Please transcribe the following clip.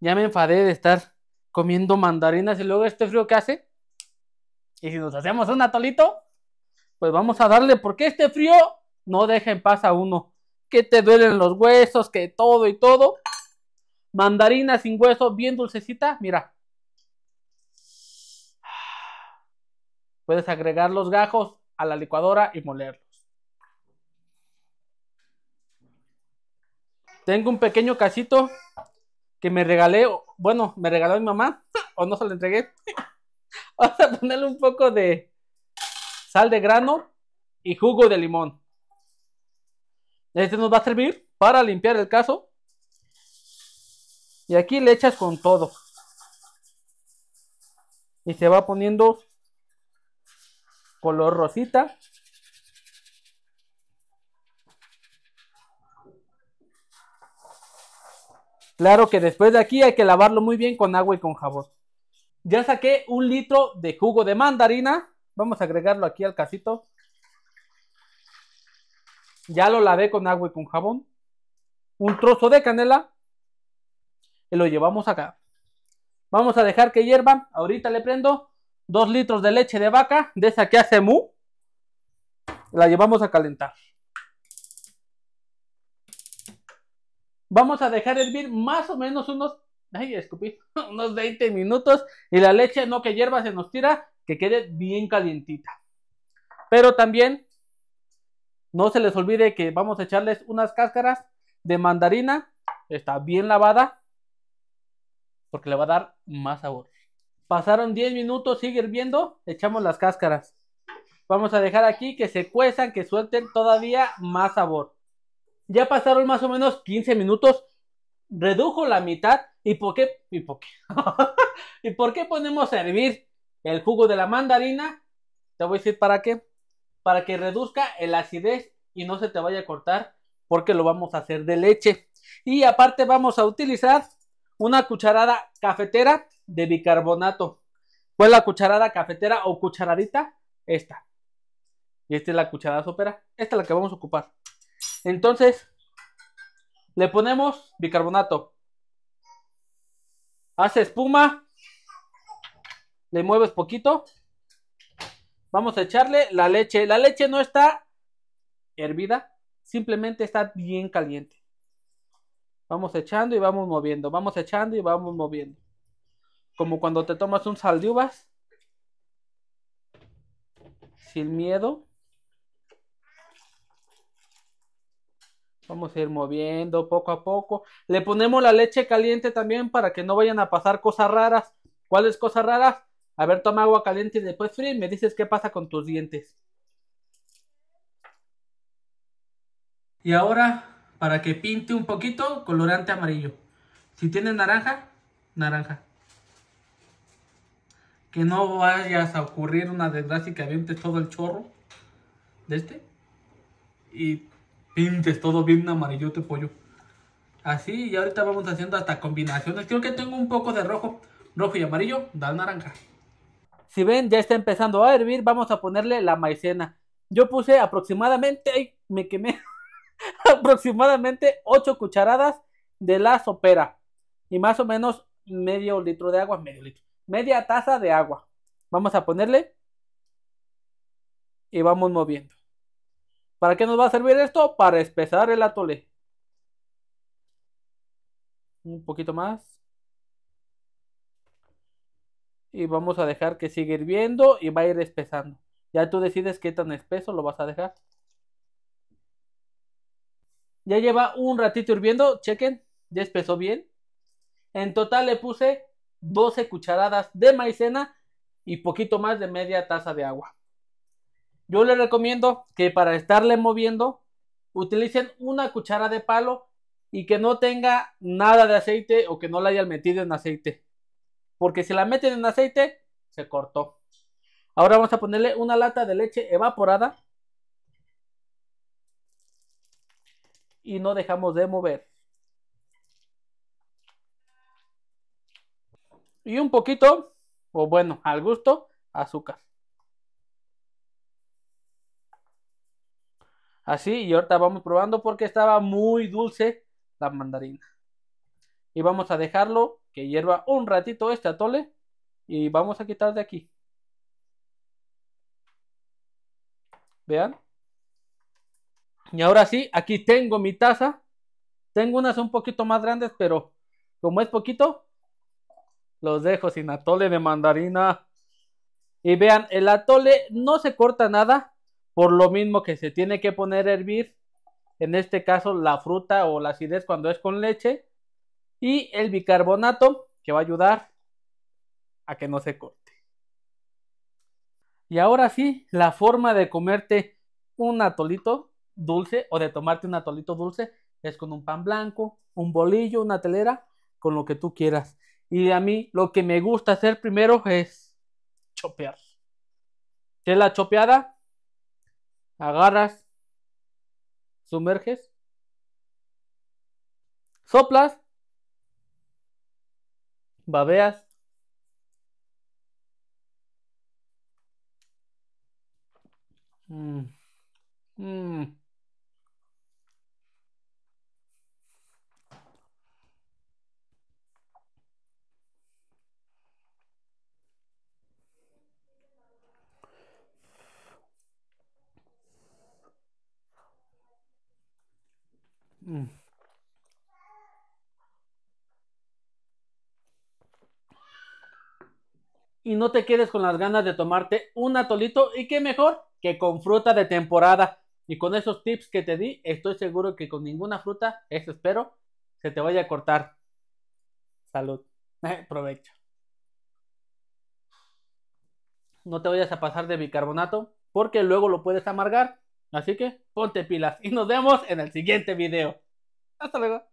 Ya me enfadé de estar comiendo mandarinas y luego este frío que hace. Y si nos hacemos un atolito, pues vamos a darle, porque este frío no deja en paz a uno. Que te duelen los huesos, que todo y todo. Mandarina sin hueso, bien dulcecita, mira. Puedes agregar los gajos a la licuadora y molerlos. Tengo un pequeño casito que me regalé, bueno, me regaló mi mamá, o no se lo entregué. Vamos a ponerle un poco de sal de grano y jugo de limón. Este nos va a servir para limpiar el caso. Y aquí le echas con todo. Y se va poniendo color rosita. Claro que después de aquí hay que lavarlo muy bien con agua y con jabón. Ya saqué un litro de jugo de mandarina. Vamos a agregarlo aquí al casito. Ya lo lavé con agua y con jabón. Un trozo de canela. Y lo llevamos acá. Vamos a dejar que hierva. Ahorita le prendo dos litros de leche de vaca. De esa que hace mu. La llevamos a calentar. Vamos a dejar hervir más o menos unos, ay, escupí, unos 20 minutos y la leche no que hierva se nos tira, que quede bien calientita. Pero también no se les olvide que vamos a echarles unas cáscaras de mandarina, está bien lavada, porque le va a dar más sabor. Pasaron 10 minutos, sigue hirviendo, echamos las cáscaras. Vamos a dejar aquí que se cuezan, que suelten todavía más sabor. Ya pasaron más o menos 15 minutos. Redujo la mitad. ¿Y por qué? ¿Y por qué? ¿Y por qué ponemos a hervir el jugo de la mandarina? Te voy a decir para qué. Para que reduzca el acidez y no se te vaya a cortar porque lo vamos a hacer de leche. Y aparte vamos a utilizar una cucharada cafetera de bicarbonato. ¿Cuál es la cucharada cafetera o cucharadita? Esta. Y esta es la cucharada sopera. Esta es la que vamos a ocupar. Entonces, le ponemos bicarbonato. Hace espuma. Le mueves poquito. Vamos a echarle la leche. La leche no está hervida. Simplemente está bien caliente. Vamos echando y vamos moviendo. Vamos echando y vamos moviendo. Como cuando te tomas un sal de uvas. Sin miedo. Vamos a ir moviendo poco a poco. Le ponemos la leche caliente también para que no vayan a pasar cosas raras. ¿Cuáles cosas raras? A ver, toma agua caliente y después frío y me dices qué pasa con tus dientes. Y ahora, para que pinte un poquito, colorante amarillo. Si tienes naranja, naranja. Que no vayas a ocurrir una desgracia que avientes todo el chorro de este. Y pintes todo bien amarillote pollo. Así, y ahorita vamos haciendo hasta combinaciones. Creo que tengo un poco de rojo, rojo y amarillo, da naranja. Si ven, ya está empezando a hervir, vamos a ponerle la maicena. Yo puse aproximadamente, me quemé, aproximadamente 8 cucharadas de la sopera. Y más o menos medio litro de agua, medio litro, media taza de agua. Vamos a ponerle y vamos moviendo. ¿Para qué nos va a servir esto? Para espesar el atole. Un poquito más. Y vamos a dejar que siga hirviendo y va a ir espesando. Ya tú decides qué tan espeso lo vas a dejar. Ya lleva un ratito hirviendo. Chequen. Ya espesó bien. En total le puse 12 cucharadas de maicena y poquito más de media taza de agua. Yo les recomiendo que para estarle moviendo utilicen una cuchara de palo y que no tenga nada de aceite o que no la hayan metido en aceite. Porque si la meten en aceite, se cortó. Ahora vamos a ponerle una lata de leche evaporada. Y no dejamos de mover. Y un poquito, o bueno, al gusto, azúcar. Así, y ahorita vamos probando porque estaba muy dulce la mandarina. Y vamos a dejarlo que hierva un ratito este atole y vamos a quitar de aquí. Vean. Y ahora sí, aquí tengo mi taza. Tengo unas un poquito más grandes, pero como es poquito, los dejo sin atole de mandarina. Y vean, el atole no se corta nada, por lo mismo que se tiene que poner a hervir. En este caso, la fruta o la acidez cuando es con leche. Y el bicarbonato, que va a ayudar a que no se corte. Y ahora sí, la forma de comerte un atolito dulce o de tomarte un atolito dulce es con un pan blanco, un bolillo, una telera, con lo que tú quieras. Y a mí lo que me gusta hacer primero es chopear. ¿Qué es la chopeada? Agarras, sumerges, soplas, babeas. Mm. Mm. Y no te quedes con las ganas de tomarte un atolito y qué mejor que con fruta de temporada. Y con esos tips que te di, estoy seguro que con ninguna fruta, eso espero, se te vaya a cortar. Salud. provecho. No te vayas a pasar de bicarbonato porque luego lo puedes amargar. Así que ponte pilas y nos vemos en el siguiente video. Hasta luego.